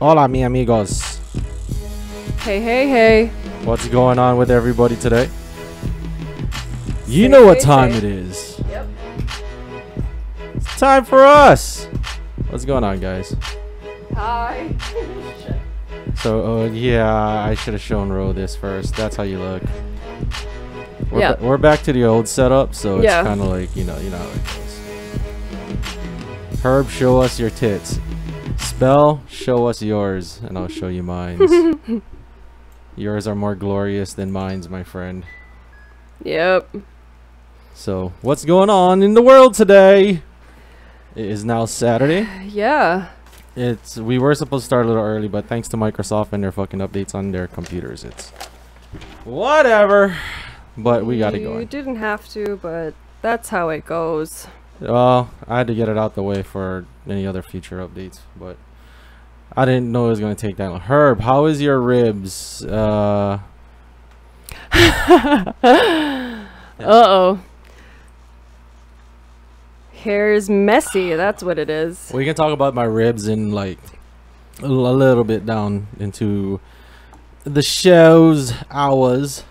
Hola, mi amigos. Hey, hey, hey. What's going on with everybody today? You Say, know what say, time say. it is. Yep. It's time for us. What's going on, guys? Hi. So, uh, yeah, I should have shown Ro this first. That's how you look. We're, Yeah. ba- we're back to the old setup, so it's Yeah. kind of like, you know, you know how it goes. Herb, show us your tits. Spell, show us yours, and I'll show you mine. yours are more glorious than mine's, my friend. yep. So, what's going on in the world today? It is now Saturday. Yeah. It's we were supposed to start a little early, but thanks to Microsoft and their fucking updates on their computers, it's whatever. But we got it You going. didn't have to, but that's how it goes. Well, I had to get it out the way for any other future updates, but I didn't know it was gonna take that long. Herb, how is your ribs? Uh, Uh-oh. Hair's messy, that's what it is. we can talk about my ribs in like a little bit down into the show's hours.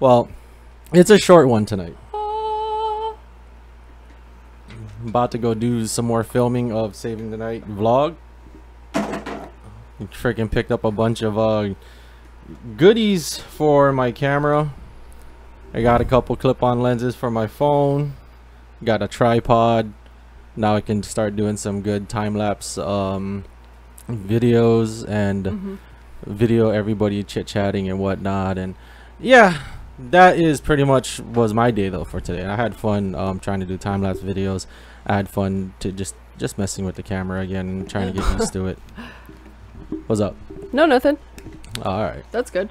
Well, it's a short one tonight. I'm about to go do some more filming of Saving the Night vlog. Freaking picked up a bunch of uh, goodies for my camera. I got a couple clip-on lenses for my phone. Got a tripod. Now I can start doing some good time-lapse um, videos and Mhm. video everybody chit-chatting and whatnot. And yeah, that is pretty much was my day though for today. I had fun um, trying to do time-lapse videos. I had fun to just just messing with the camera again and trying to get used to it. What's up? No, nothing. All right. That's good.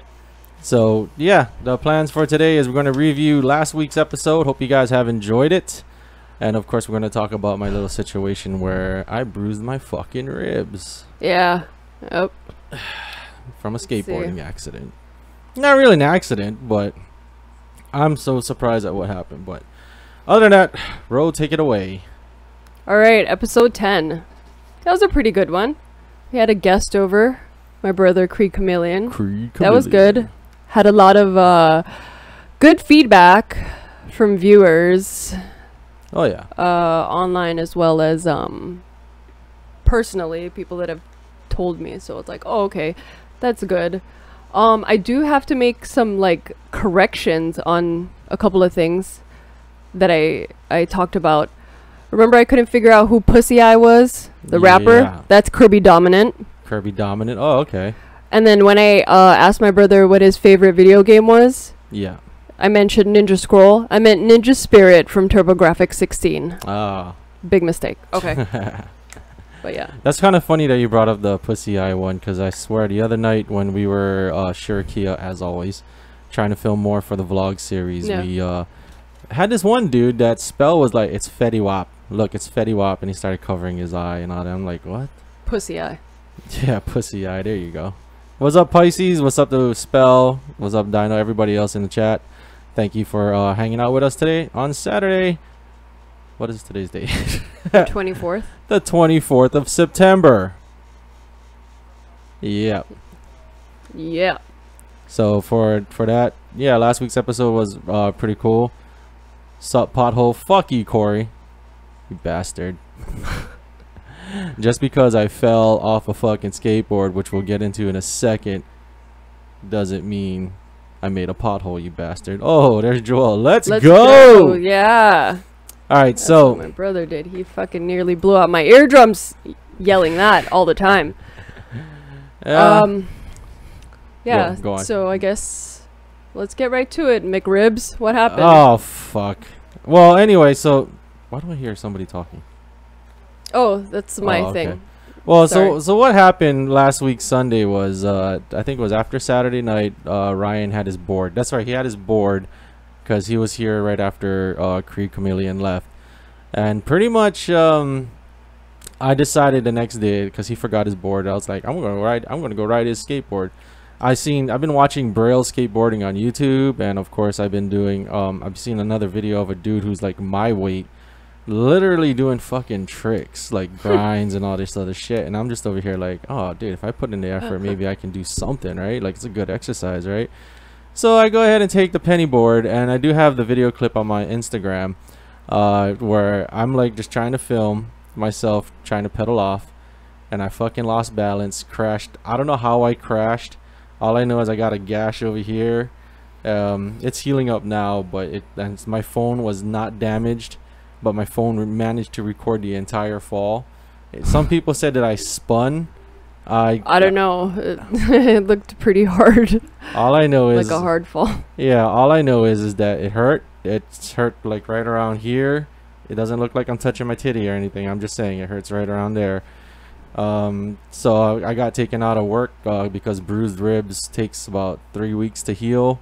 So yeah, the plans for today is we're going to review last week's episode. Hope you guys have enjoyed it. And of course, we're going to talk about my little situation where I bruised my fucking ribs Yeah. Yep. from a skateboarding accident. Not really an accident, but I'm so surprised at what happened. But other than that, Ro, take it away. All right, episode 10. That was a pretty good one. We had a guest over, my brother Creed Chameleon. That was good. Had a lot of uh, good feedback from viewers Oh yeah. uh, online as well as um, personally, people that have told me. So it's like, oh, okay, that's good. Um, I do have to make some like corrections on a couple of things that I I talked about. Remember, I couldn't figure out who Pussy Eye was, the rapper. Yeah. That's Kirby Dominant. Kirby dominant. Oh okay. And then when I uh, asked my brother what his favorite video game was, Yeah. I mentioned Ninja Scroll. I meant Ninja Spirit from TurboGrafx 16. Ah. Big mistake. Okay, but yeah. That's kind of funny that you brought up the pussy eye one because I swear the other night when we were uh, Shurikia as always trying to film more for the vlog series, Yeah. we uh, had this one dude that spell was like it's Fetty Wap. Look, it's Fetty Wap, and he started covering his eye and all that. I'm like, what? Pussy Eye. Yeah, pussy eye. There you go. What's up, Pisces? What's up to Spell? What's up, Dino? Everybody else in the chat. Thank you for uh, hanging out with us today on Saturday. What is today's date? 24th. the 24th of September. Yep. Yeah. So for for that, yeah, last week's episode was uh, pretty cool. Sup pothole, fuck you, Corey, you bastard. Just because I fell off a fucking skateboard, which we'll get into in a second, doesn't mean I made a pothole, you bastard. Oh, there's Joel. Let's, Let's go. go. Yeah. All right, That's so my brother did. He fucking nearly blew out my eardrums yelling that all the time. yeah, um Yeah. go on. So I guess let's get right to it, McRibs. What happened? oh fuck. Well, anyway, so why do I hear somebody talking? oh, that's my Oh, okay. thing. Well, so so what happened last week Sunday was uh I think it was after Saturday night uh Ryan had his board. That's right, he had his board cuz he was here right after uh Creed Chameleon left. And pretty much um I decided the next day cuz he forgot his board. I was like I'm going to ride I'm going to go ride his skateboard. I seen I've been watching Braille skateboarding on YouTube, and of course I've been doing. Um, I've seen another video of a dude who's like my weight, literally doing fucking tricks like grinds and all this other shit, and I'm just over here like, oh, dude, if I put in the effort, maybe I can do something, right? Like it's a good exercise, right? So I go ahead and take the penny board, and I do have the video clip on my Instagram, uh, where I'm like just trying to film myself trying to pedal off, and I fucking lost balance, crashed. I don't know how I crashed. All I know is I got a gash over here. Um, it's healing up now, but it my phone was not damaged, but my phone managed to record the entire fall. Some people said that I spun. I I don't know. It, it looked pretty hard, all I know is like a hard fall. Yeah, all I know is is that it hurt. It's hurt like right around here. It doesn't look like I'm touching my titty or anything. I'm just saying it hurts right around there. Um, so I got taken out of work uh, because bruised ribs takes about three weeks to heal,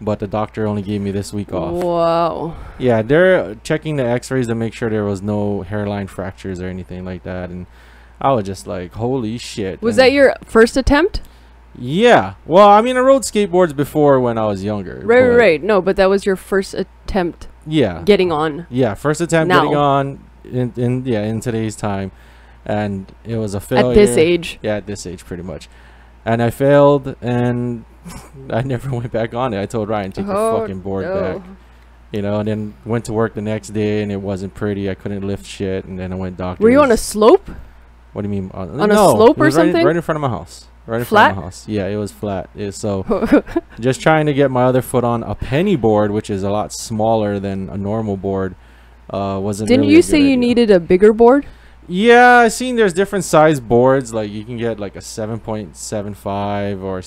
but the doctor only gave me this week off. Wow. Yeah, they're checking the X-rays to make sure there was no hairline fractures or anything like that, and I was just like, "Holy shit!" Was and- that your first attempt? Yeah. Well, I mean, I rode skateboards before when I was younger. Right, right, right. No, but that was your first attempt Yeah. getting on. Yeah, first attempt Now. getting on in, in yeah in today's time, and it was a failure. At this age. yeah, at this age, pretty much, and I failed, and I never went back on it. I told Ryan take Oh, your fucking board no. back, you know, and then went to work the next day, and it wasn't pretty. I couldn't lift shit, and then I went doctor. Were you on a slope? What do you mean on, on a no, slope or was right in- something? Right in front of my house. Right in front Flat? of my house. Yeah, it was flat. It, so just trying to get my other foot on a penny board, which is a lot smaller than a normal board. Uh, wasn't. Didn't really you a say you needed a bigger board? Yeah, I seen there's different size boards. Like you can get like a 7.75 or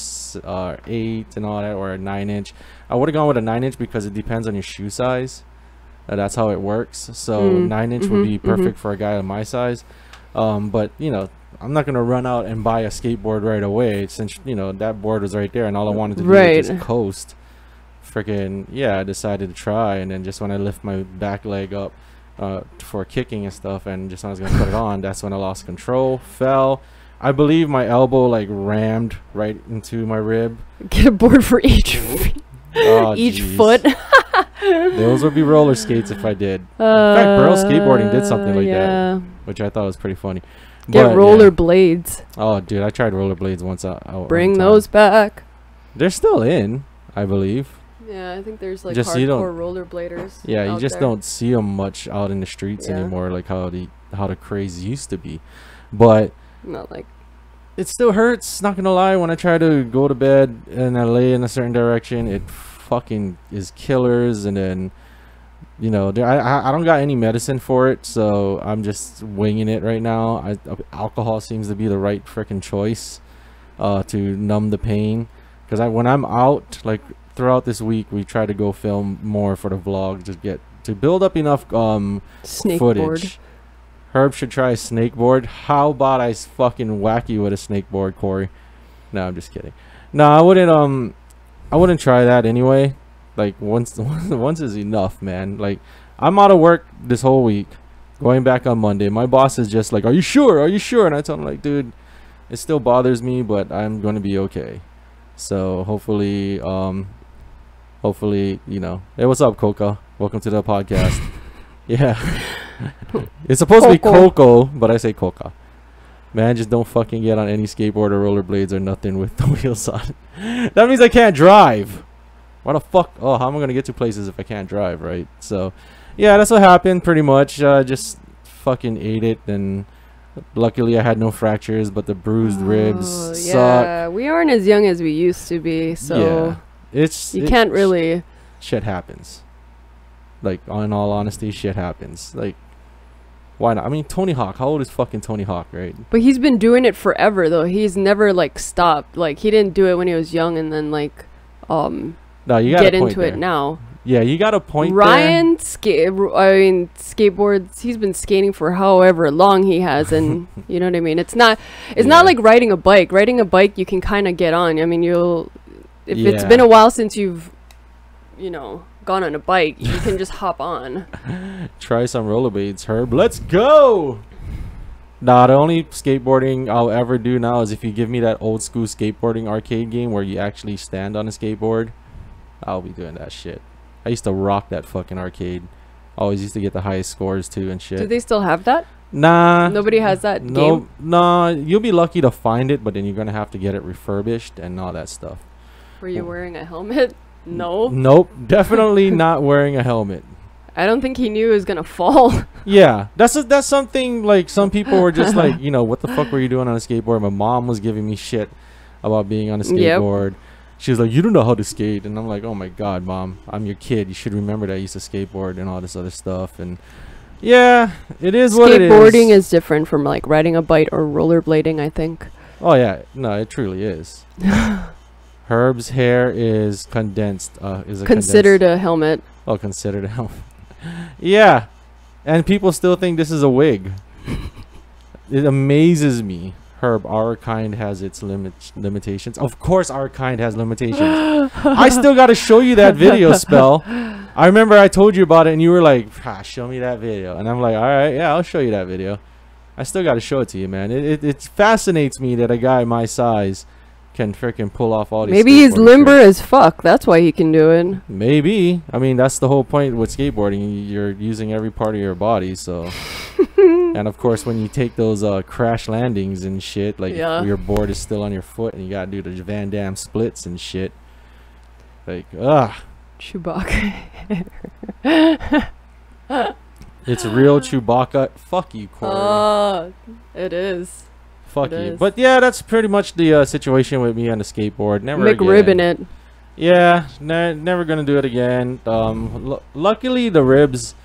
uh, eight and all that, or a nine inch. I would have gone with a nine inch because it depends on your shoe size. Uh, that's how it works. So Mm, nine inch mhm, would be mhm. perfect for a guy of my size. Um, but you know, I'm not gonna run out and buy a skateboard right away since you know that board was right there, and all I wanted to do Right. was just coast. Freaking yeah! I decided to try, and then just when I lift my back leg up uh, for kicking and stuff, and just when I was gonna put it on, that's when I lost control, fell. I believe my elbow like rammed right into my rib. Get a board for each Oh, each jeez. foot. Those would be roller skates if I did, Uh, fact, Braille skateboarding did something like that. Which I thought was pretty funny. Get But, roller yeah. blades. Oh, dude, I tried rollerblades once. Uh, uh, one Bring those back. They're still in, I believe. Yeah, I think there's like Just hardcore rollerbladers. Yeah, you just there. don't see them much out in the streets Yeah. anymore, like how the how the craze used to be. But Not like it still hurts. Not gonna lie. When I try to go to bed and I lay in a certain direction, it fucking is killers. And then, you know, there, I I- don't got any medicine for it, so I'm just winging it right now. I, uh, alcohol seems to be the right freaking choice, uh, to numb the pain. Cause I when I'm out, like throughout this week, we try to go film more for the vlog, to get to build up enough um snake footage. board. Herb should try a snake board. How about I fucking whack you with a snake board, Corey? No, I'm just kidding. No, I wouldn't. Um, I wouldn't try that anyway. Like once, once is enough, man. Like I'm out of work this whole week, going back on Monday. My boss is just like, "Are you sure? Are you sure?" And I tell him like, "Dude, it still bothers me, but I'm gonna be okay." So hopefully, um, hopefully, you know. Hey, what's up, Coca? Welcome to the podcast. yeah. it's supposed to be Coco. Coco, but I say Coca. Man, just don't fucking get on any skateboard or rollerblades or nothing with the wheels on. that means I can't drive. Why the fuck? Oh, how am I gonna get to places if I can't drive, right? So, yeah, that's what happened pretty much. Uh, just fucking ate it, and luckily I had no fractures, but the bruised ribs Oh, suck. Yeah, we aren't as young as we used to be, so yeah, it's you it- can't really. shit happens. Like, in all honesty, shit happens. Like, why not? I mean, Tony Hawk. How old is fucking Tony Hawk, right? But he's been doing it forever, though. He's never like stopped. Like he didn't do it when he was young, and then like, um, No, you got get a point into it now. Yeah, you got a point. Ryan skate. I mean, skateboards. He's been skating for however long he has, and you know what I mean. It's not. It's not like riding a bike. Riding a bike, you can kind of get on. I mean, you'll. If it's Yeah. been a while since you've, you know, gone on a bike, you can just hop on. Try some rollerblades, Herb. Let's go. Nah, the only skateboarding I'll ever do now is if you give me that old school skateboarding arcade game where you actually stand on a skateboard. I'll be doing that shit. I used to rock that fucking arcade. Always used to get the highest scores too and shit. Do they still have that? nah. Nobody has that no, game. nah. You'll be lucky to find it, but then you're gonna have to get it refurbished and all that stuff. Were you wearing a helmet? No. Nope, definitely not wearing a helmet. I don't think he knew he was gonna fall. Yeah, that's a, that's something like some people were just like, you know, what the fuck were you doing on a skateboard? My mom was giving me shit about being on a Yep. She was like, "You don't know how to skate," and I'm like, "Oh my god, mom, I'm your kid. You should remember that I used to skateboard and all this other stuff." And yeah, it is what it is. Skateboarding is different from like riding a bike or rollerblading. I think. Oh yeah, no, it truly is. Herb's hair is condensed. Uh, is a Considered condensed, a helmet. oh considered a helmet. yeah, and people still think this is a wig. it amazes me. Herb, our kind has its limit limitations. Of course, our kind has limitations. I still got to show you that video spell. I remember I told you about it, and you were like, ah, "Show me that video," and I'm like, "All right, yeah, I'll show you that video." I still got to show it to you, man. It, it it fascinates me that a guy my size can freaking pull off all these. Maybe he's limber tricks. as fuck. That's why he can do it. Maybe. I mean, that's the whole point with skateboarding. You're using every part of your body, so. And of course, when you take those uh, crash landings and shit, like Yeah. your board is still on your foot and you gotta do the Van Damme splits and shit. Like, ah, Chewbacca. it's real Chewbacca. Fuck you, Corey. Oh, it is. Fuck it you. is. But yeah, that's pretty much the uh, situation with me on the skateboard. Never McRibbon again. it. Yeah, ne- never gonna do it again. Um, lu luckily the ribs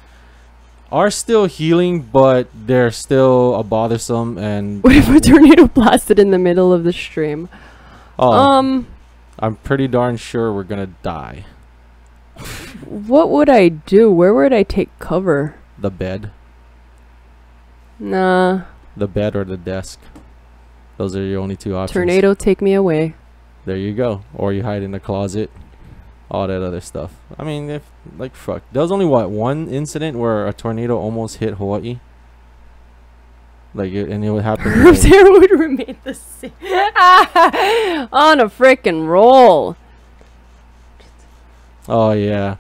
are still healing, but they're still a bothersome and What if a tornado blasted in the middle of the stream? oh, Um, I'm pretty darn sure we're gonna die. what would I do? Where would I take cover? The bed, Nah. the bed or the desk. Those are your only two options. Tornado, take me away. There you go. Or you hide in the closet. All that other stuff. I mean, if like fuck, there was only what one incident where a tornado almost hit Hawaii. Like, it, and it would happen. Like- hair would remain the same. On a freaking roll. Oh yeah,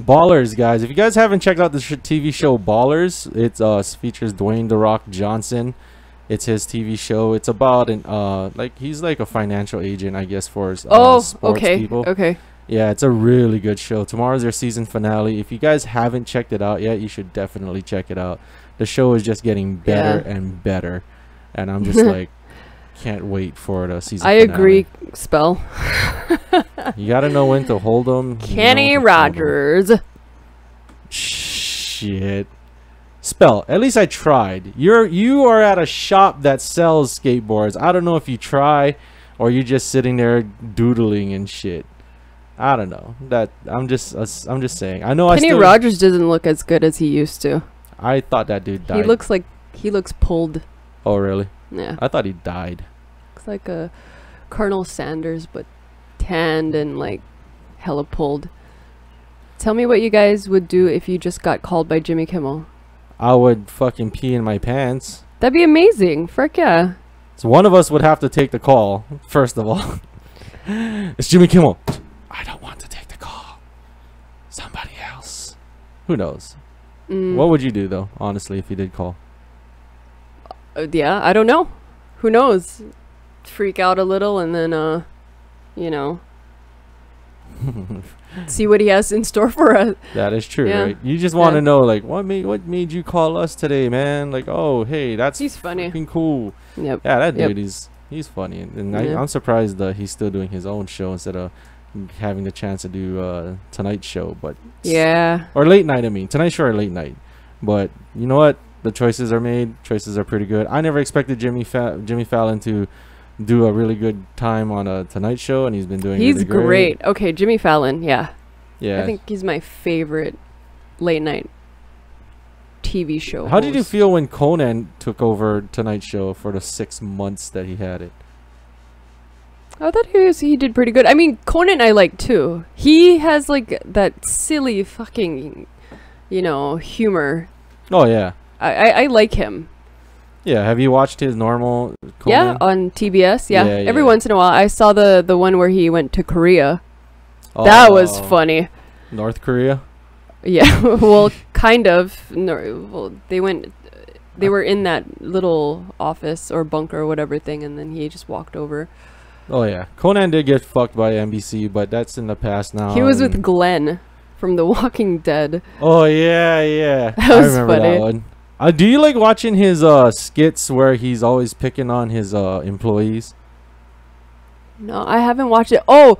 Ballers, guys. If you guys haven't checked out the sh- TV show Ballers, it uh, features Dwayne the Rock Johnson. It's his TV show. It's about an uh like he's like a financial agent, I guess, for s- uh, Oh, sports okay. people. Okay. Yeah, it's a really good show. Tomorrow's their season finale. If you guys haven't checked it out yet, you should definitely check it out. The show is just getting better Yeah. and better, and I'm just like, can't wait for the season. I finale. agree, Spell. You gotta know when to hold them. Kenny Rogers. Shit. Spell. At least I tried. You're you are at a shop that sells skateboards. I don't know if you try or you're just sitting there doodling and shit. I don't know. That I'm just uh, I'm just saying. I know I Kenny still Rogers doesn't look as good as he used to. I thought that dude died. He looks like he looks pulled. Oh really? Yeah. I thought he died. Looks like a Colonel Sanders, but tanned and like hella pulled. Tell me what you guys would do if you just got called by Jimmy Kimmel. I would fucking pee in my pants. That'd be amazing. Frick yeah. So one of us would have to take the call, first of all. it's Jimmy Kimmel. I don't want to take the call. Somebody else. Who knows? Mm, What would you do though, honestly, if you did call? uh, yeah, I don't know. Who knows? Freak out a little and then, uh, you know, see what he has in store for us. that is true, Yeah. right? You just want to Yeah. know, like, what made what made you call us today, man? Like, oh, hey, that's He's funny. fucking cool. Yep. Yeah, that Yep. dude, he's he's funny, and, and I, I'm surprised that he's still doing his own show instead of having the chance to do uh Tonight Show, but Yeah. or late night. I mean, Tonight Show or late night. But you know what? The choices are made. Choices are pretty good. I never expected Jimmy Fa- Jimmy Fallon to do a really good time on a Tonight Show, and he's been doing. He's really great. Okay, Jimmy Fallon. Yeah. Yeah. I think he's my favorite late night TV show. How did you feel when Conan took over Tonight Show for the six months that he had it? I thought he was, he did pretty good. I mean, Conan I like too. He has like that silly fucking, you know, humor. Oh yeah, I I, I like him. Yeah, have you watched his normal? Yeah, on TBS. Yeah. Yeah, every yeah. once in a while. I saw the the one where he went to Korea. that was Oh, funny. North Korea. Yeah. well, kind of. No, well, they went. They uh. were in that little office or bunker or whatever thing, and then he just walked over. Oh yeah, Conan did get fucked by NBC, but that's in the past now. he was with Glenn from The Walking Dead. Oh yeah, yeah. That I remember funny. that one. Uh, do you like watching his uh skits where he's always picking on his uh employees? No, I haven't watched it. Oh,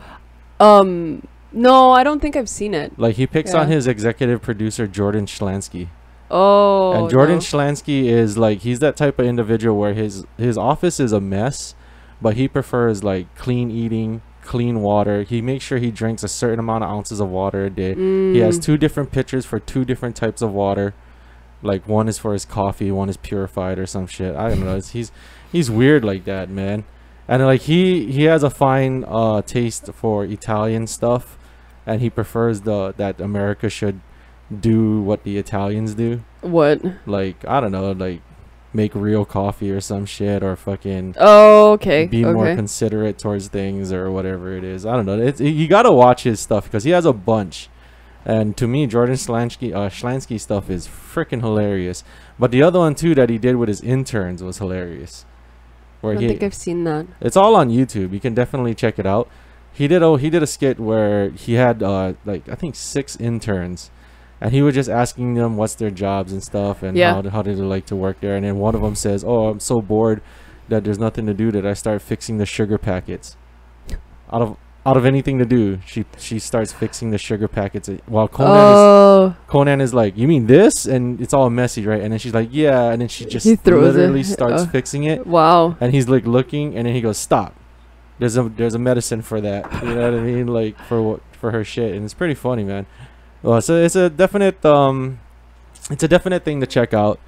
um, no, I don't think I've seen it. Like he picks on his executive producer Jordan Schlansky. Oh, and Jordan no. Schlansky is like he's that type of individual where his his office is a mess, but he prefers like clean eating, clean water. He makes sure he drinks a certain amount of ounces of water a day. He has Mm. two different pitchers for two different types of water. Like one is for his coffee, one is purified or some shit. I don't know. It's, he's he's weird like that, man. And like he he has a fine uh taste for Italian stuff, and he prefers the that America should do what the Italians do. What? Like I don't know, like make real coffee or some shit, or fucking Oh, okay. be more considerate towards things or whatever it is. I don't know. It's, you gotta watch his stuff because he has a bunch. And to me, Jordan Schlansky, uh, Schlansky stuff is freaking hilarious. But the other one too that he did with his interns was hilarious. I Where don't he, think I've seen that. it's all on YouTube. You can definitely check it out. He did oh he did a skit where he had uh like I think six interns, and he was just asking them what's their jobs and stuff and Yeah. how how did they like to work there. And then one of them says, "Oh, I'm so bored that there's nothing to do that I start fixing the sugar packets." Out of out of anything to do, she she starts fixing the sugar packets. While Conan is oh, Conan is like, "You mean this?" And it's all messy, right? And then she's like, "Yeah," and then she just He throws it, literally starts uh, fixing it wow. and he's like looking and then he goes stop there's a there's a medicine for that you know what i mean like for what for her shit and it's pretty funny man well so it's a definite um it's a definite thing to check out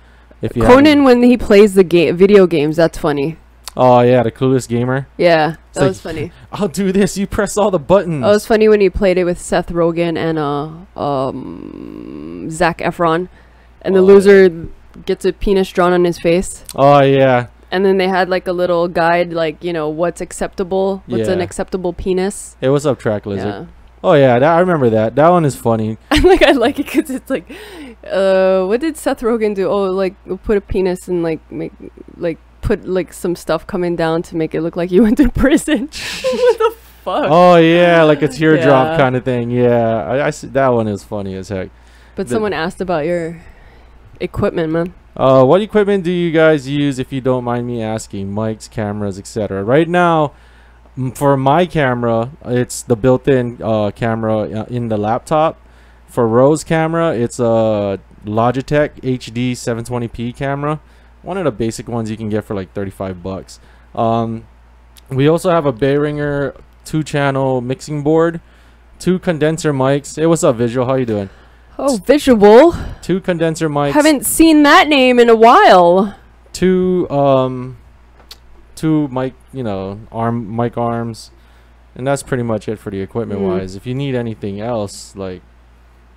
if you haven't- Conan when he plays the game, video games, that's funny. oh yeah the clueless gamer Yeah, It's that like- was funny. i'll do this you press all the buttons That was funny when he played it with Seth Rogen and uh um Zac Efron, and the Oh, loser gets a penis drawn on his face. oh yeah And then they had like a little guide, like you know what's acceptable, what's an acceptable penis. It was up track lizard Yeah, oh yeah that, i remember that that one is funny I like I like it because it's like, uh, what did Seth Rogen do? Oh, like put a penis and like make like put like some stuff coming down to make it look like you went to prison. what the fuck? oh yeah like a teardrop Yeah. kind of thing yeah I, I see that one is funny as heck but the- someone asked about your equipment, man. Uh, what equipment do you guys use if you don't mind me asking? Mics, cameras, etc. Right now, for my camera, it's the built-in uh, camera uh, in the laptop. For Rose camera, it's a Logitech HD 720p camera. One of the basic ones you can get for like 35 bucks. Um, we also have a Behringer two-channel mixing board, two condenser mics. Hey, what's up, Visual? How you doing? Oh, visual. Two condenser mics. Haven't seen that name in a while. two um two mic you know arm mic arms and that's pretty much it for the equipment Mm. wise. If you need anything else like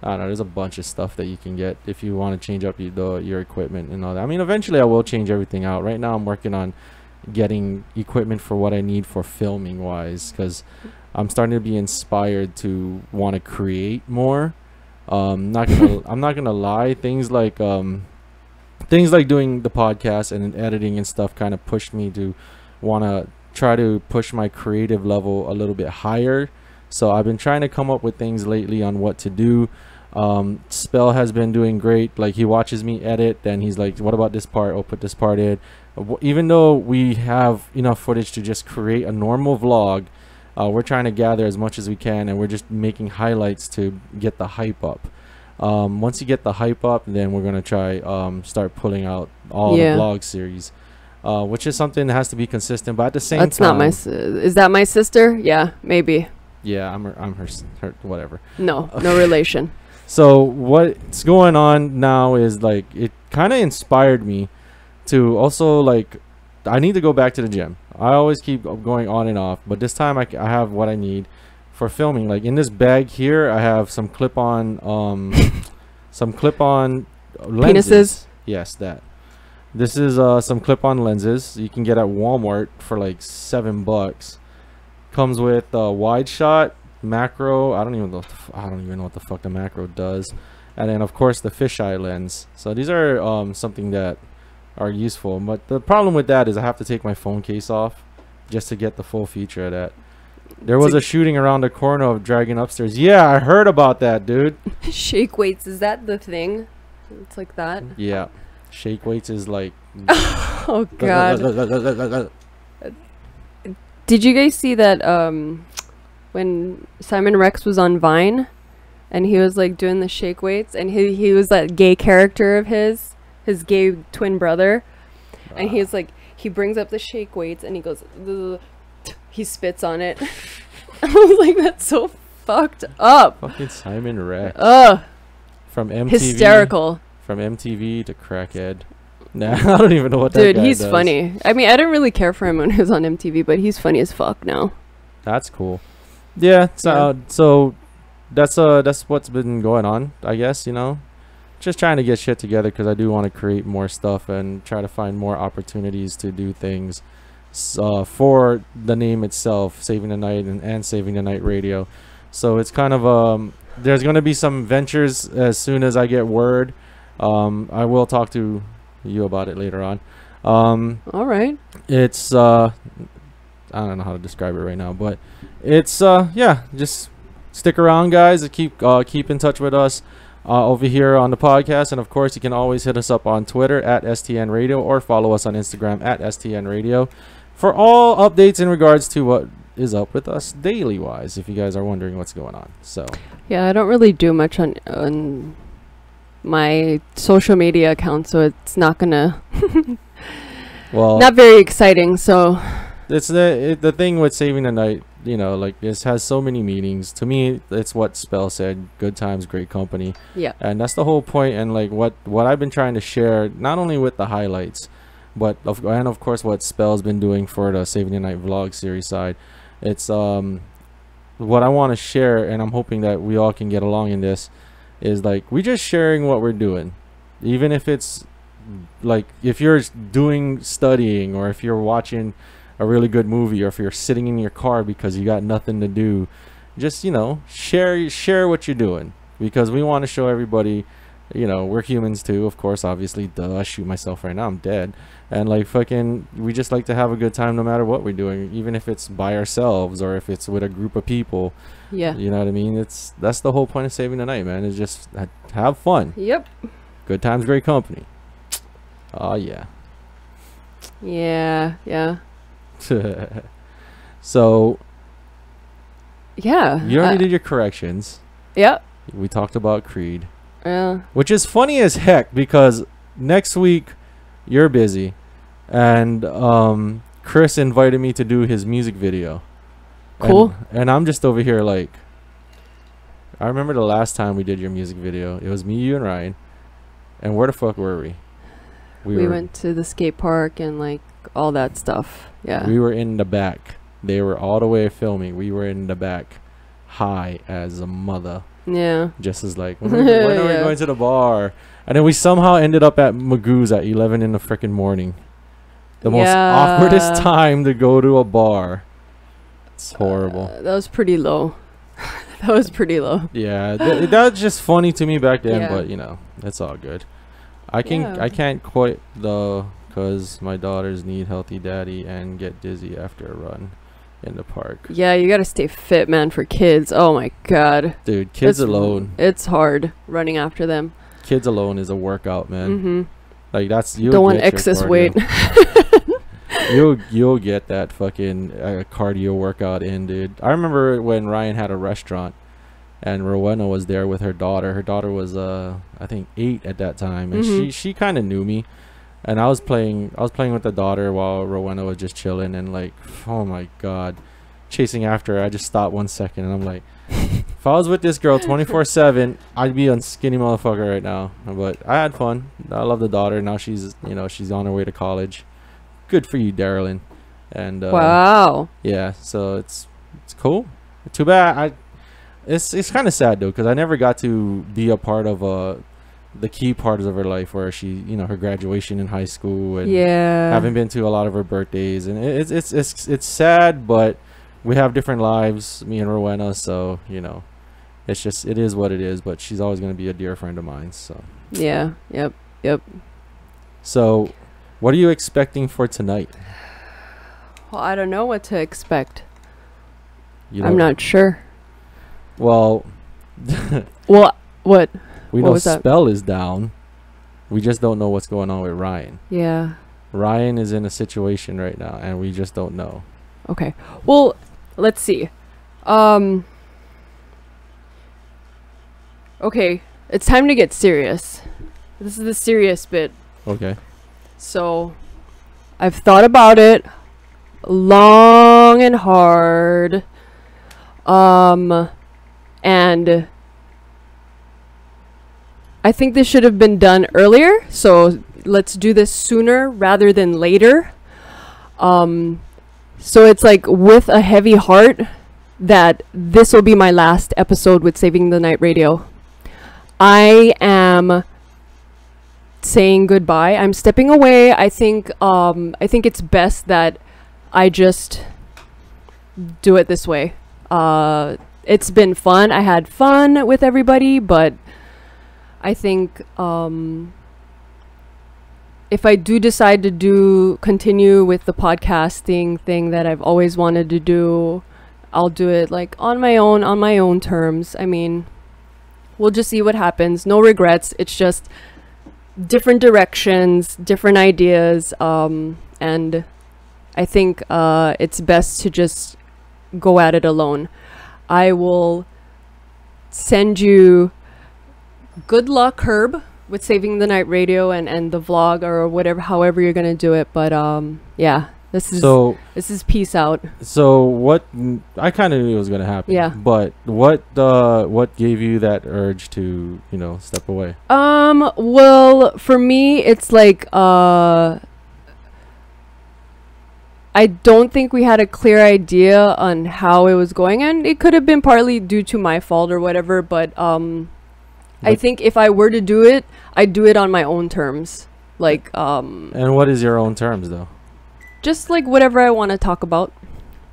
i don't know there's a bunch of stuff that you can get if you want to change up your, the, your equipment and all that. I mean eventually i will change everything out. Right now i'm working on getting equipment for what i need for filming wise because i'm starting to be inspired to want to create more. Um not gonna i'm not gonna lie things like um things like doing the podcast and editing and stuff kind of pushed me to want to try to push my creative level a little bit higher. So i've been trying to come up with things lately on what to do. Um spell has been doing great. Like he watches me edit then he's like what about this part? I'll put this part in. Even though we have enough footage to just create a normal vlog uh, we're trying to gather as much as we can and we're just making highlights to get the hype up um, once you get the hype up then we're gonna try um, start pulling out all Yeah. the vlog series uh, which is something that has to be consistent but at the same That's time not my. s- Is that my sister? Yeah, maybe. yeah i'm her, i'm her, her whatever No, no relation. so what's going on now is like it kind of inspired me to also like i need to go back to the gym i always keep going on and off but this time I, I have what i need for filming like in this bag here i have some clip on um some clip on lenses Penises? yes that This is uh, some clip-on lenses you can get at Walmart for like seven bucks. Comes with uh, wide shot, macro. I don't even know. What the f- I don't even know what the fuck the macro does. And then of course the fisheye lens. So these are um, something that are useful. But the problem with that is I have to take my phone case off just to get the full feature of that. There was a shooting around the corner of Dragon Upstairs. Yeah, I heard about that, dude. Shake weights, is that the thing? It's like that. Yeah. Shake weights is like Oh god. Did you guys see that um when Simon Rex was on Vine and he was like doing the shake weights and he he was that gay character of his, his gay twin brother. And he's like he brings up the shake weights and he goes. He spits on it. I was like that's so fucked up. fucking Simon Rex Ugh, from MTV. hysterical. From MTV to crackhead. Nah, I don't even know what that Dude, he's does. funny. I mean, I didn't really care for him when he was on MTV, but he's funny as fuck now. That's cool. Yeah, so Yeah. uh, so that's uh that's what's been going on, I guess, you know. Just trying to get shit together cuz I do want to create more stuff and try to find more opportunities to do things uh, for the name itself, Saving the Night and, and Saving the Night Radio. So it's kind of um there's going to be some ventures as soon as I get word. Um I will talk to you about it later on. Um All right. it's uh I don't know how to describe it right now, but it's uh yeah, just stick around guys, keep uh keep in touch with us uh, over here on the podcast and of course you can always hit us up on Twitter at STN Radio or follow us on Instagram at STN Radio for all updates in regards to what is up with us daily wise if you guys are wondering what's going on. So, Yeah, I don't really do much on on my social media account, so it's not gonna well not very exciting. So it's the it, the thing with saving the night you know like this has so many meanings to me it's what spell said good times great company yeah, and that's the whole point and like what what i've been trying to share not only with the highlights but of and of course what spell's been doing for the saving the night vlog series side it's um what i want to share and i'm hoping that we all can get along in this is like we just sharing what we're doing. Even if it's like if you're doing studying or if you're watching a really good movie or if you're sitting in your car because you got nothing to do just you know share share what you're doing. Because we want to show everybody you know we're humans too of course obviously duh I shoot myself right now i'm dead. And like fucking we just like to have a good time no matter what we're doing even if it's by ourselves or if it's with a group of people. Yeah, you know what i mean? It's that's the whole point of saving the night man is just ha- have fun. Yep, good times great company. Oh yeah. Yeah, yeah, so yeah. you already uh, did your corrections. Yep. we talked about creed Yeah. which is funny as heck because next week you're busy and um chris invited me to do his music video Cool. and, i'm just over here like i remember the last time we did your music video it was me you and ryan and where the fuck were we We, went to the skate park and like all that stuff. Yeah. we were in the back they were all the way filming we were in the back high as a mother yeah. just as like when, are we- when are we going to the bar and then we somehow ended up at magoo's at 11 in the freaking morning the most awkwardest time to go to a bar it's horrible Uh, that was pretty low. that was pretty low. yeah th- was just funny to me back then Yeah. but you know it's all good i can Yeah. i can't quite though because my daughters need healthy daddy and get dizzy after a run in the park Yeah, you gotta stay fit, man, for kids. Oh my god. dude kids It's- alone It's hard running after them. kids alone is a workout man Mm-hmm. like that's you Don't want excess weight. you'll you'll get that fucking uh, cardio workout in, dude. I remember when Ryan had a restaurant, and Rowena was there with her daughter. Her daughter was uh I think eight at that time, and she Mhm. she kind of knew me, and I was playing I was playing with the daughter while Rowena was just chilling, and like oh my god, chasing after her. I just stopped one second, and I'm like. If I was with this girl 24 7, I'd be a skinny motherfucker right now. But I had fun. I love the daughter. Now she's, you know, she's on her way to college. Good for you, Darylyn. And uh, wow. yeah, so it's it's cool. Too bad I. It's it's kind of sad though because I never got to be a part of uh the key parts of her life where she, you know, her graduation in high school and yeah. haven't been to a lot of her birthdays, and it- it's it's it's it's sad, but we have different lives, me and Rowena. So you know, it's just it is what it is. But she's always gonna be a dear friend of mine. So Yeah. Yep. Yep. so, what are you expecting for tonight? Well, I don't know what to expect. You I'm not sure. Well, Well, what? We What know spell is down. We just don't know what's going on with Ryan. Yeah. Ryan is in a situation right now, and we just don't know. Okay. Well, let's see. Um. Okay, it's time to get serious. This is the serious bit. Okay. So, I've thought about it long and hard. Um, and I think this should have been done earlier. So, let's do this sooner rather than later. Um, so it's like with a heavy heart that this will be my last episode with Saving the Night Radio. I am saying goodbye. I'm stepping away. I think um I think it's best that I just do it this way. Uh it's been fun. I had fun with everybody, but I think um if I do decide to do continue with the podcasting thing that I've always wanted to do, I'll do it like on my own, on my own terms. I mean, we'll just see what happens. No regrets. It's just different directions, different ideas, um, and I think uh, it's best to just go at it alone. I will send you good luck, Herb, with saving the night radio and, and the vlog or whatever, however you're gonna do it. But um, yeah, this is So this is peace out. so what? I kind of knew it was gonna happen. Yeah. But what uh what gave you that urge to you know step away? Um, well, for me, it's like, uh, I don't think we had a clear idea on how it was going, and it could have been partly due to my fault or whatever, but, um, I think if I were to do it, I'd do it on my own terms. Like, um, And what is your own terms though? just like whatever I want to talk about.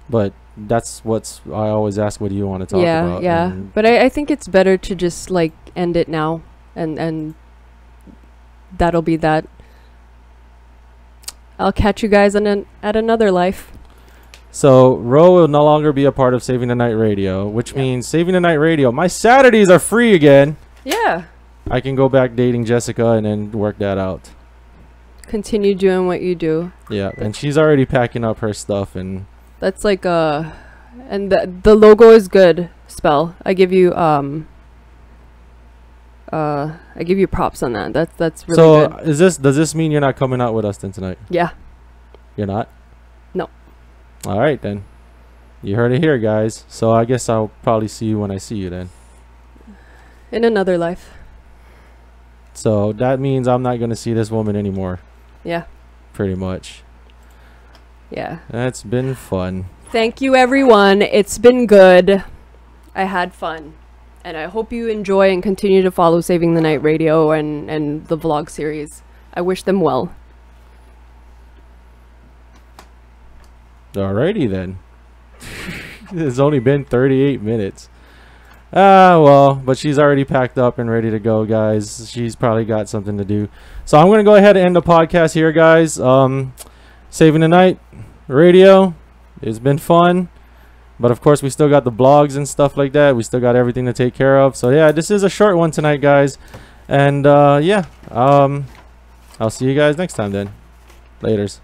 But that's what's I always ask. What do you want to talk yeah, about? yeah. and- But I, I think it's better to just like end it now, and and that'll be that. I'll catch you guys on an, at another life. So Ro will no longer be a part of Saving the Night Radio, which Yeah. means Saving the Night Radio. My Saturdays are free again. Yeah. I can go back dating Jessica and then work that out. Continue doing what you do. Yeah, and she's already packing up her stuff and That's like uh and the the logo is good. Spell. I give you um uh I give you props on that. That's that's really so good. is this does this mean you're not coming out with us then tonight? Yeah. You're not? No. All right then. You heard it here, guys. So I guess I'll probably see you when I see you then. In another life. So that means I'm not gonna see this woman anymore, Yeah. pretty much. Yeah. That's been fun. Thank you, everyone. It's been good. I had fun. And I hope you enjoy and continue to follow Saving the Night Radio and, and the vlog series. I wish them well. Alrighty then. it's only been 38 minutes. Ah, well, but she's already packed up and ready to go, guys. She's probably got something to do. So I'm going to go ahead and end the podcast here, guys. Um, Saving the Night Radio. It's been fun. But of course, we still got the blogs and stuff like that. We still got everything to take care of. So yeah, this is a short one tonight, guys. And uh, yeah, um, I'll see you guys next time then. Laters.